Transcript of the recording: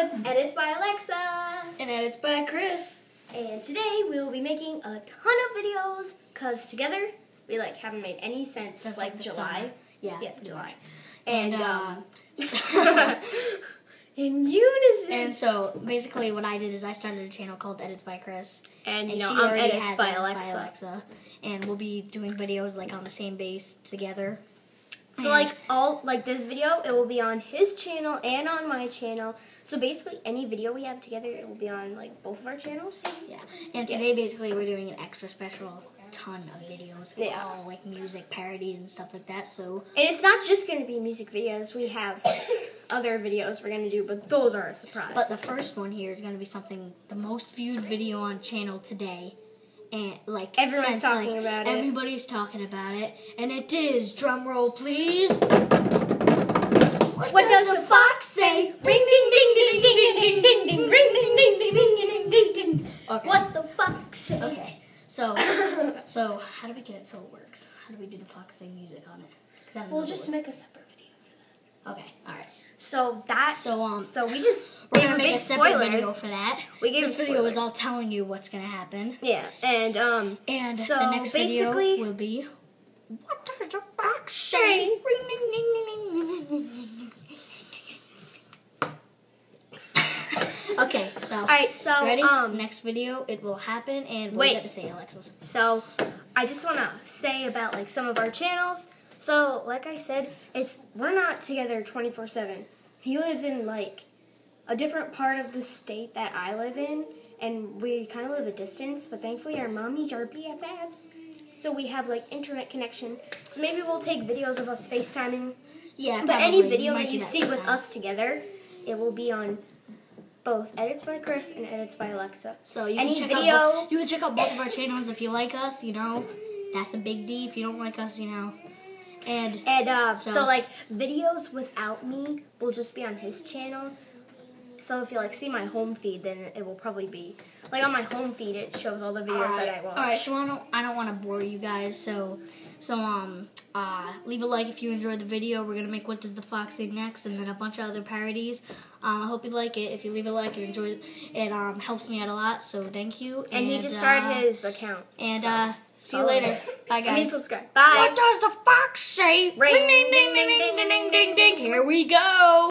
it's Edits by Alexa. And edits by Chris. And today we will be making a ton of videos because together we like haven't made any since Since, like, like, July. Yeah, Yeah, July. And, And, um, uh, in unison. And so basically, what I did is I started a channel called Edits by Chris, And, you and know, she I'm already Edits has by Edits Alexa. by Alexa, and we'll be doing videos like on the same base together. So like all like this video, it will be on his channel and on my channel. So basically, any video we have together, it will be on like both of our channels. Yeah, and Yeah. today basically we're doing an extra special ton of videos, Yeah. all like music parodies and stuff like that. So And it's not just going to be music videos. We have other videos we're going to do, but those are a surprise. But the first one here is going to be something the most viewed video on channel today. And like Everyone's since, talking like, about it. Everybody's talking about it, and it is drum roll, please. what does the fox say? Ring ding ding ding ding ding ding ding ding ring ding ding ding ding ding ding ding. Okay. What the fox say? Okay. So, so how do we get it so it works? How do we do the fox sing music on it? We'll just make a separate video for that. Okay. All right. So that So um, so we just we're gave a big spoiler. video for that. We gave this a video spoiler. all telling you what's gonna happen. Yeah, and um And So, the next basically- video will be What does the fox say? Okay, so all right, so ready? um next video, it will happen, and what Wait. got to say, Alexis? So, I just want to say about like some of our channels. So, like I said, it's we're not together 24/7. He lives in like a different part of the state that I live in, and we kind of live a distance, but thankfully our mommies are BFFs. So we have like internet connection. So maybe we'll take videos of us FaceTiming. Yeah, But any video that you see with us together, it will be on both edits by Chris and edits by Alexa. So you any can check video- Out you can check out both of our channels if you like us. You know, that's a big D. If you don't like us, you know, and And uh, so, So- like videos without me will just be on his channel. So if you like see my home feed, then it will probably be like on my home feed. It shows all the videos that I watch. All right, so I don't, I don't want to bore you guys. So, so um, uh, leave a like if you enjoyed the video. We're gonna make what does the fox say next, and then a bunch of other parodies. Um, I hope you like it. If you leave a like and enjoy it, it um helps me out a lot. So thank you. and he just started uh, his account. And so uh, see you later. Bye, I mean, guys. subscribe. Bye. What does the fox say? Ring, ding, ding, ding, ding, ding, ding, ding, ding. Here we go.